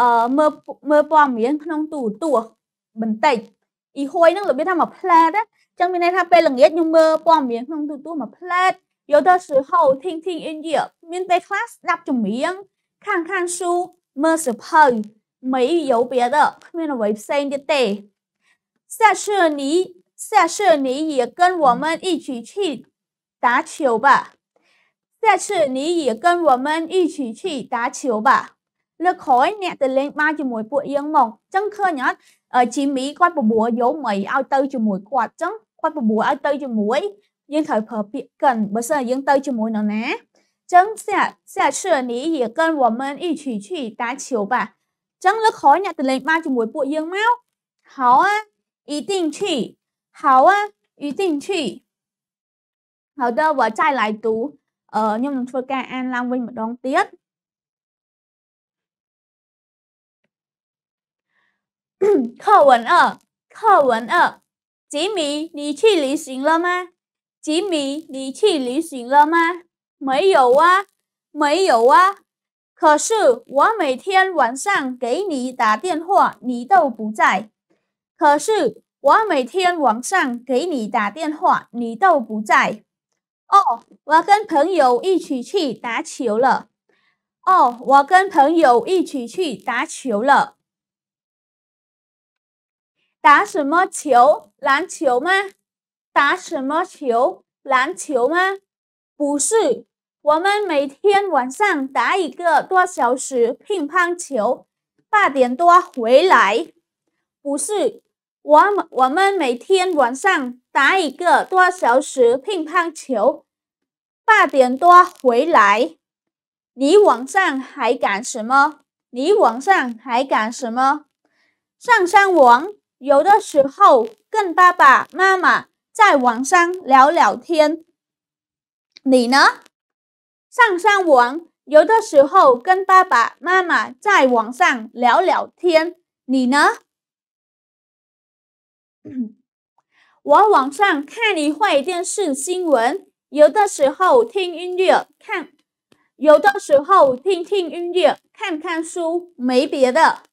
អឺមើលមើលព័ត៌មានក្នុងទូរទស្សន៍បន្តិចអ៊ីហួយហ្នឹងរបៀបថាមួយផ្លែតចឹងមានន័យថាពេលល្ងាចខ្ញុំមើលព័ត៌មានក្នុងទូរទស្សន៍មួយផ្លែត有的时候听听音乐មានពេលខ្លះស្ដាប់ចម្រៀង看看书មើលសៀវភៅ 没有别的，后面的 với same 的 day。下次你下次你也跟我们一起去打球吧。下次你也跟我们一起去打球吧。Lực hỏi nhẹ từ lên ba cho mùi bụi yên mộng. Chẳng khơ nhá, ở chỉ Mỹ quát bộ bùa dấu mày ao tư cho mùi quạt chẳng. Quát bộ bùa ao tư cho mũi. Nhưng thời phở bị cần bởi sao dân tư cho mùi nó nè. Chẳng xa, xưa ní dìa cân của mình y chỉ chỉ đá chiều bà. យើងត្រូវប្រើពាក្យកិនបើសិនយើងទៅជាមួយនរណាចឹង下下次你也跟我们一起去打球吧ចឹងលើកក្រោយអ្នកទៅលេងបាល់ជាមួយពួកយើងមក好啊一定去好啊一定去好的我再来读អឺខ្ញុំនឹងធ្វើការអានឡើងវិញម្ដងទៀត课文二，课文二，吉米，你去旅行了吗？吉米，你去旅行了吗？没有啊，没有啊。 可是我每天晚上给你打电话，你都不在。可是我每天晚上给你打电话，你都不在。哦，我跟朋友一起去打球了。哦，我跟朋友一起去打球了。打什么球？篮球吗？打什么球？篮球吗？不是，我们每天晚上打一个多小时乒乓球，八点多回来。不是，我们我们每天晚上。打一个多小时乒乓球，八点多回来。你晚上还干什么？你晚上还干什么？上上网，有的时候跟爸爸妈妈在网上聊聊天。你呢？上上网，有的时候跟爸爸妈妈在网上聊聊天。你呢？我晚上看一会电视新闻，有的时候听音乐，看，有的时候听听音乐，看看书，没别的。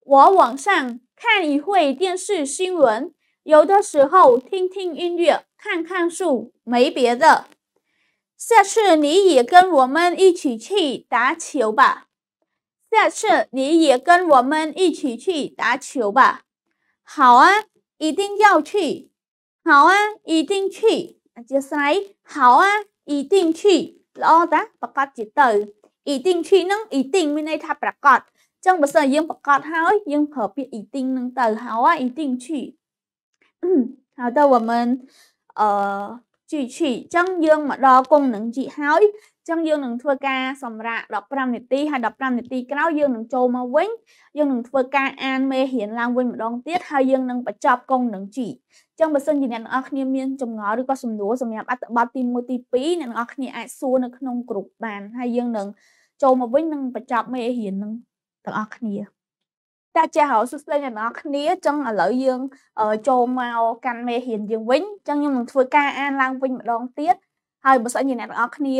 我晚上看一会电视新闻，有的时候听听音乐，看看书，没别的。下次你也跟我们一起去打球吧。下次你也跟我们一起去打球吧。好啊。一定要去，好啊，一定去。接下来，好啊，一定去。ល្អតាប្រកាសជាទៅអ៊ីទីងឈីនឹងអ៊ីទីងមានន័យថាប្រកាសអញ្ចឹងបើសិនយើងប្រកាសហើយយើងប្រើពាក្យអ៊ីទីងនឹងទៅ好啊一定去好的我们呃 继续អញ្ចឹងយើងមកដល់គង់នឹងជីហើយចឹងយើងនឹងធ្វើការសម្រាប់15នាទីហើយ15នាទីក្រោយយើងនឹងចូលមកវិញយើងនឹងធ្វើការអានមេរៀនឡើងវិញម្ដងទៀតហើយយើងនឹងបញ្ចប់កុងនឹងជីចឹងបើសិនជាអ្នកទាំងអស់គ្នាមានចម្ងល់ឬក៏សំណួរសម្រាប់អត្ថបទទី1ទី2អ្នកទាំងអស់គ្នាអាចសួរនៅក្នុងក្រុមបានហើយយើងនឹងចូលមកវិញនឹងបញ្ចប់មេរៀននឹងទាំងអស់គ្នា តាចាស់សួស្តីអ្នកនរគ្នាចឹងឥឡូវយើងចូលមកកាន់មេរៀនយើងវិញចឹងខ្ញុំនឹងធ្វើការអានឡើងវិញម្ដងទៀតហើយបើសិនជាអ្នកទាំងអស់គ្នា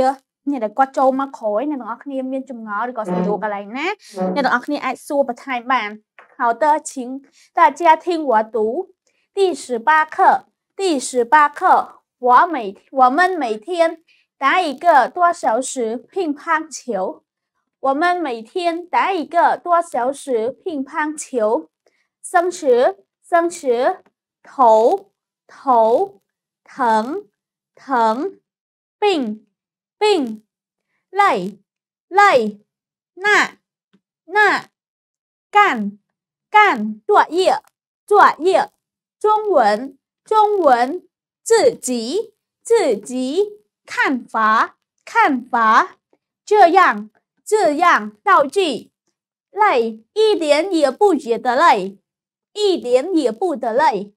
អ្នកដែលគាត់ចូលមកក្រោយអ្នកទាំងអស់គ្នាមានចម្ងល់ឬក៏សំណួរកន្លែងណាអ្នកទាំងអស់គ្នាអាចសួរបន្ថែមបាន好的请大家听我读第十八课第十八课我每我们每天打一个多小时乒乓球 我们每天打一个多小时乒乓球生词生词头头疼疼病病累累那那干干作业作业中文中文自己自己看法看法这样这样造句累一点也不觉得累一点也不得累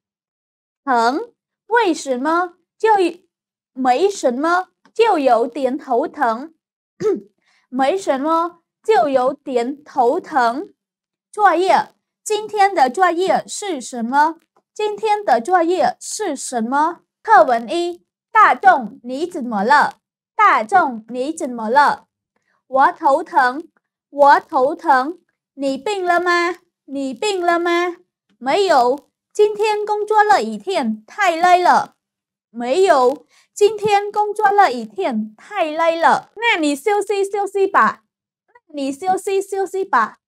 疼为什么就没什么就有点头疼，没什么，就有点头疼。作业。今天的作业是什么？今天的作业是什么？课文一：大众，你怎么了？大众，你怎么了？我头疼，我头疼。你病了吗？你病了吗？没有，今天工作了一天，太累了。没有，今天工作了一天，太累了。那你休息休息吧。你休息休息吧。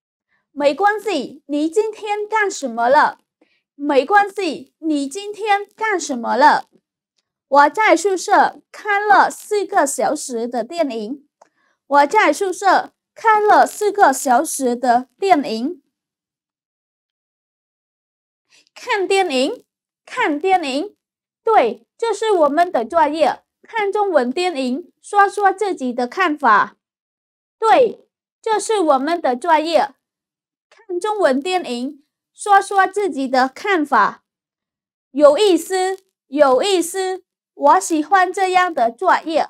没关系，你今天干什么了？没关系，你今天干什么了？我在宿舍看了四个小时的电影。我在宿舍看了四个小时的电影。看电影，看电影，对，这是我们的作业。看中文电影，说说自己的看法。对，这是我们的作业。看中文电影，说说自己的看法。有意思，有意思，我喜欢这样的作业。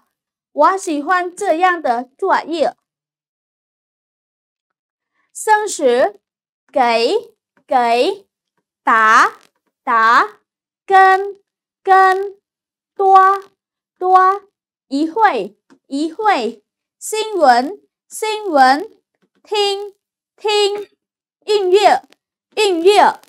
我喜欢这样的作业。生时，给，给。答答跟跟多多一会一会新闻新闻听听音乐音乐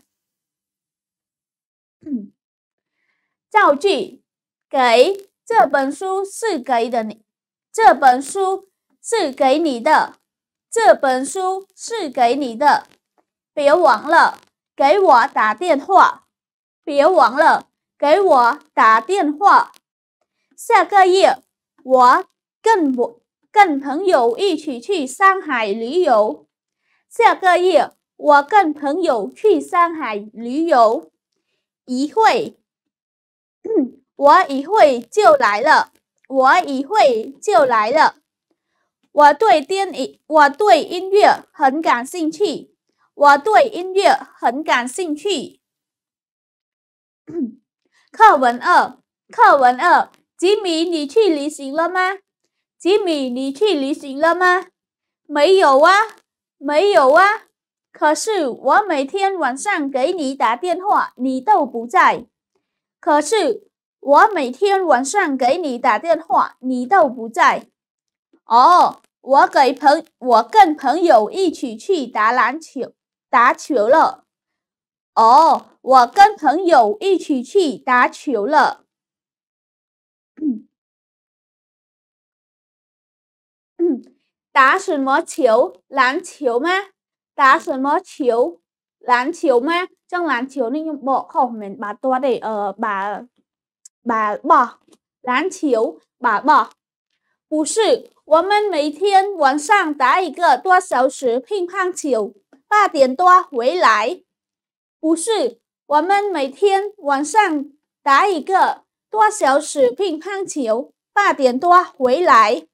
造句给这本书是给的你这本书是给你的这本书是给你的别忘了。给我打电话，别忘了给我打电话。下个月我跟我跟朋友一起去上海旅游。下个月我跟朋友去上海旅游。一会，我一会就来了。我一会就来了。我对电影，我对音乐很感兴趣。我对音乐很感兴趣。课文二，课文二，吉米，你去旅行了吗？吉米，你去旅行了吗？没有啊，没有啊。可是我每天晚上给你打电话，你都不在。可是我每天晚上给你打电话，你都不在。哦，我给朋，我跟朋友一起去打篮球。打球了，哦，我跟朋友一起去打球了。打什么球？篮球吗？打什么球？篮球吗将篮球 nên dùng bộ không mình bà to để ờ bà bà bỏ 篮球 bà bỏ 不是，我们每天晚上打一个多小时乒乓球。八点多回来，不是我们每天晚上打一个多小时乒乓球。八点多回来，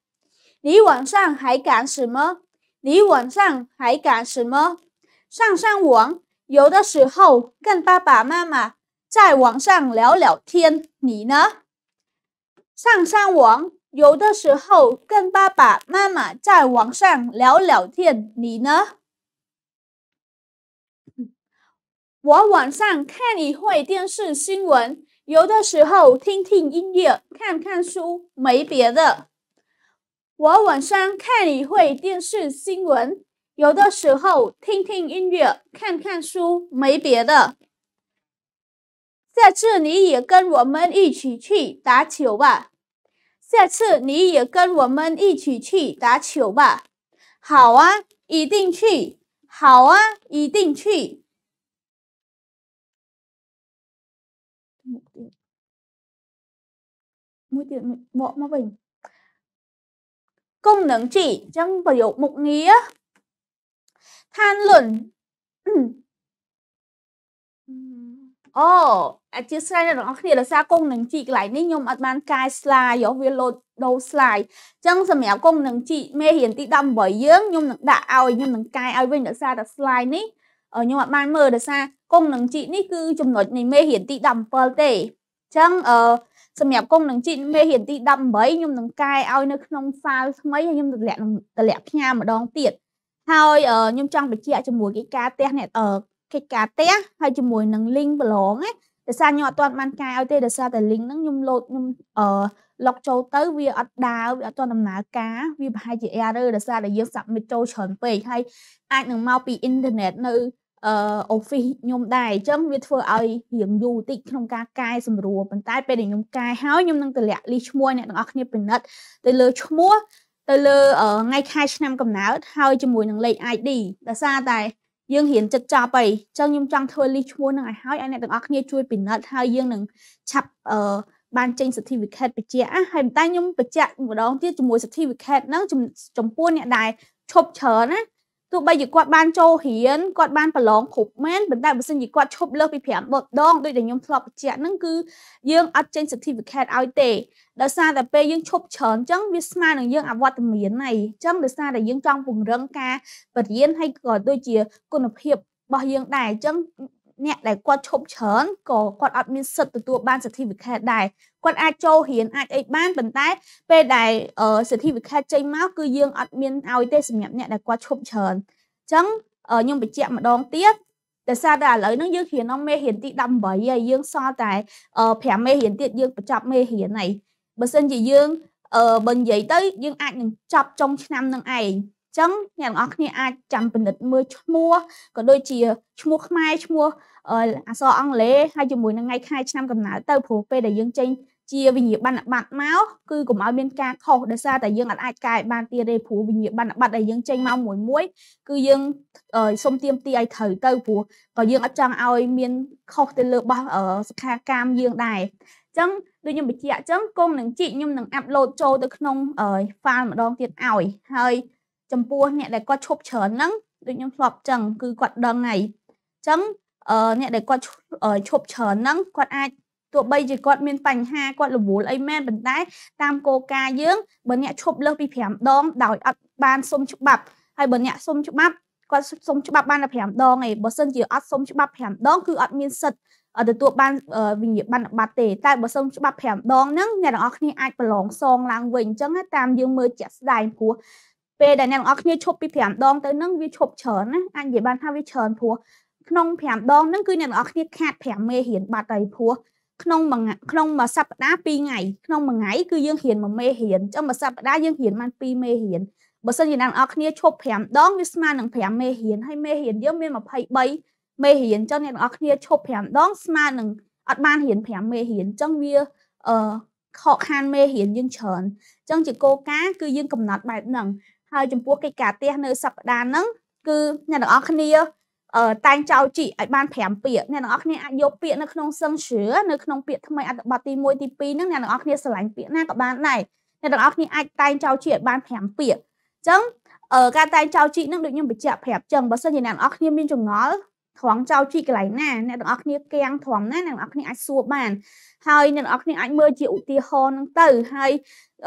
你晚上还干什么？你晚上还干什么？上上网，有的时候跟爸爸妈妈在网上聊聊天。你呢？上上网，有的时候跟爸爸妈妈在网上聊聊天。你呢？我晚上看一会电视新闻，有的时候听听音乐，看看书，没别的。我晚上看一会电视新闻，有的时候听听音乐，看看书，没别的。下次你也跟我们一起去打球吧。下次你也跟我们一起去打球吧。好啊，一定去。好啊，一定去。功能句将不有目的啊。谈论，嗯， អូអធិស្ឋានអ្នកទាំងអស់គ្នាដោយសារគង់នឹងជីកន្លែងនេះខ្ញុំអត់បានកែស្លាយយកវាលោតដូរស្លាយអញ្ចឹងសម្រាប់គង់នឹងជីកមេរៀនទី18យើងខ្ញុំនឹងដាក់ឲ្យខ្ញុំនឹងកែឲ្យវិញដោយសារតែស្លាយនេះខ្ញុំអត់បានមើលដោយសារគង់នឹងជីកនេះគឺចំណុចនៃមេរៀនទី17ទេអញ្ចឹងអឺសម្រាប់គង់នឹងជីកមេរៀនទី18ខ្ញុំនឹងកែឲ្យនៅក្នុងសាលថ្មីហើយខ្ញុំតម្លាក់តម្លាក់ផ្ញើម្ដងទៀតហើយខ្ញុំចង់បញ្ជាក់ជាមួយកិច្ចការផ្ទះអ្នក កិច្ចការផ្ទះហើយជាមួយនឹង link ប្រឡងណាដោយសារខ្ញុំអត់ទាន់បានកែឲ្យទេដោយសារតែ link ហ្នឹងខ្ញុំលោតខ្ញុំអឺលុកចូលទៅវាអត់ដើរវាអត់ទាន់ដំណើរការវាប្រហែលជា error ដោយសារតែយើង submit ចូលច្រើនពេកហើយអាចនឹងមកពី internet នៅអឺ office ខ្ញុំដែរអញ្ចឹងវាធ្វើឲ្យរៀងយូរតិចក្នុងការកែសម្រួលប៉ុន្តែពេលដែលខ្ញុំកែហើយខ្ញុំនឹងតម្លាក់លីឈ្មោះអ្នកទាំងអស់គ្នាពិនិត្យទៅលើឈ្មោះទៅលើថ្ងៃខែឆ្នាំកំណើតហើយជាមួយនឹងលេខ ID ដោយសារតែ យើងរៀនចិត្តចប់ហើយអញ្ចឹងខ្ញុំចង់ធ្វើលីសឈ្មោះនឹងឲ្យហើយឲ្យអ្នកទាំងអស់គ្នាជួយពិនិត្យហើយយើងនឹងឆាប់អឺបានចេញ certificate បញ្ជាក់ហើយតែខ្ញុំបញ្ជាក់ម្ដងទៀតជាមួយ certificate ហ្នឹងចំពោះអ្នកដែលឈប់ច្រើនណា ទោះបីជាគាត់បានចូលរៀនគាត់បានប្រឡងគ្រប់មែនប៉ុន្តែបើសិនជាគាត់ឈប់លើសពី5ដងដូចដែលខ្ញុំធ្លាប់បញ្ជាក់ហ្នឹងគឺយើងអត់ចេញ certificate ឲ្យទេដោយសារតែពេលយើងឈប់ច្រើនអញ្ចឹងវាស្មើនឹងយើងអវត្តមានហើយអញ្ចឹងដោយសារតែយើងចង់ពង្រឹងការបរៀនហើយក៏ដូចជាគុណភាពរបស់យើងដែរអញ្ចឹង អ្នកដែលគាត់ឈប់ច្រើនក៏គាត់អត់មានសិទ្ធិទទួលបាន certificate ដែរគាត់អាចចូលរៀនអាចអីបានប៉ុន្តែ ពេលដែល certificate ចេញមកគឺយើងអត់មានឲ្យទេសម្រាប់អ្នកដែលគាត់ឈប់ច្រើនអញ្ចឹងខ្ញុំបញ្ជាក់ម្ដងទៀតដោយសារតែឥឡូវហ្នឹងយើងរៀនដល់មេរៀនទី18ហើយយើងសល់តែ5មេរៀនទៀតយើងបញ្ចប់មេរៀនហើយបើសិនជាយើងអឺបើនិយាយទៅយើងអាចនឹងចប់ចុងឆ្នាំនឹងឯង ចឹងអ្នកទាំងអស់គ្នាអាចចាំពិនិត្យមើលឈ្មោះក៏ដូចជាឈ្មោះខ្មែរឈ្មោះអក្សរអង់គ្លេសហើយជាមួយនឹងថ្ងៃខែឆ្នាំកំណើតទៅព្រោះពេលដែលយើងចេញជាវិញ្ញាបនបត្រមកគឺកុំឲ្យមានការខុសដោយសារតែយើងអាចកែបានទៀតទេព្រោះវិញ្ញាបនបត្រដែលយើងចេញមកមួយមួយគឺយើងសុំទៀមទីឲ្យត្រូវទៅព្រោះក៏យើងអត់ចង់ឲ្យមានខុសទៅលើរបស់សិក្ខាកាមយើងដែរអញ្ចឹងដូចខ្ញុំបញ្ជាក់អញ្ចឹងគង់នឹងជីកខ្ញុំនឹងអាប់ឡូតចូលទៅក្នុង file ម្ដងទៀតឲ្យហើយ ចំពោះអ្នកដែលគាត់ឈប់ច្រើនហ្នឹងដូចខ្ញុំធ្លាប់ចឹងគឺគាត់ដឹងហើយអញ្ចឹងអ្នកដែលគាត់ឈប់ច្រើនហ្នឹងគាត់អាចទោះបីជាគាត់មានបញ្ហាគាត់រវល់អីមែនប៉ុន្តែតាមគោលការណ៍យើងបើអ្នកឈប់លើសពី5ដងដោយអត់បានសុំច្បាប់ហើយបើអ្នកសុំច្បាប់គាត់សុំច្បាប់បានតែ5ដងឯងបើសិនជាអត់សុំច្បាប់5ដងគឺអត់មានសិទ្ធទទួលបានវិញ្ញាបនបត្រទេតែបើសុំច្បាប់5ដងហ្នឹងអ្នកទាំងអស់គ្នាអាចប្រឡងសងឡើងវិញអញ្ចឹងតាមយើងមើលជាក់ស្ដែងព្រោះ ពេលដែលអ្នកទាំងអស់គ្នាឈប់ពី5ដងទៅហ្នឹងវាឈប់ច្រើនណាអាចនិយាយបានថាវាច្រើនព្រោះក្នុង5ដងហ្នឹងគឺអ្នកទាំងអស់គ្នាខាត5មេរៀនបាត់ហើយព្រោះក្នុងមួយក្នុងមួយសប្តាហ៍2ថ្ងៃក្នុងមួយថ្ងៃគឺយើងរៀនមួយមេរៀនអញ្ចឹងមួយសប្តាហ៍យើងរៀនបាន2មេរៀនបើសិនជាអ្នកទាំងអស់គ្នាឈប់5ដងវាស្មើនឹង5មេរៀនហើយមេរៀនយើងមាន23មេរៀនអញ្ចឹងអ្នកទាំងអស់គ្នាឈប់5ដងស្មើនឹងអត់បានរៀន5មេរៀនអញ្ចឹងវាអឺខកខានមេរៀនយើងច្រើនអញ្ចឹងជាគោលការណ៍គឺយើងកំណត់បែបហ្នឹង ហើយចំពោះកិច្ចការផ្ទះនៅសប្តាហ៍ហ្នឹងគឺអ្នកទាំងអស់គ្នាតែងចោលជីឲ្យបាន5ពាក្យអ្នកទាំងអស់គ្នាអាចយកពាក្យនៅក្នុងសឹងជ្រឿនៅក្នុងពាក្យថ្មីអត្ថបទទី1ទី2ហ្នឹងអ្នកទាំងអស់គ្នាស្រឡាញ់ពាក្យណាក៏បានដែរអ្នកទាំងអស់គ្នាអាចតែងចោលជីឲ្យបាន5ពាក្យអញ្ចឹងការតែងចោលជីហ្នឹងដូចខ្ញុំបញ្ជាក់ប្រាប់អញ្ចឹងបើសិនជាអ្នកទាំងអស់គ្នាមានចងល់ ត្រង់ចោលជីកន្លែងណាអ្នកទាំងអស់គ្នាកៀងត្រង់ណាអ្នកទាំងអស់គ្នាអាចសួរបានហើយអ្នកទាំងអស់គ្នាអាចមើលជាឧទាហរណ៍ហ្នឹងទៅហើយ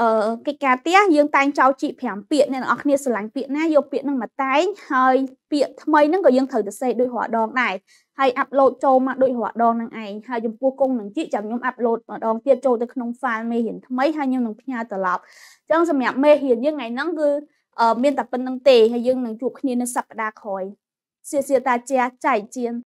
អឺកិច្ចការផ្ទះយើងតែងចោលជីក5ពាក្យអ្នកទាំងអស់គ្នាស្រឡាញ់ពាក្យណាយកពាក្យហ្នឹងមកតែងហើយពាក្យថ្មីហ្នឹងក៏យើងត្រូវទៅសេដូចរាល់ដងដែរហើយអាប់ឡូតចូលមកដូចរាល់ដងហ្នឹងឯងហើយចំពោះគង់នឹងជីកចាំខ្ញុំអាប់ឡូតម្ដងទៀតចូលទៅក្នុង file មេរៀនថ្មីហើយខ្ញុំនឹងផ្ញើត្រឡប់អញ្ចឹងសម្រាប់មេរៀនយើងថ្ងៃហ្នឹងគឺមានតែប៉ុណ្្នឹងទេហើយយើងនឹងជួបគ្នានៅសប្តាហ៍ក្រោយ 谢谢大家，再见。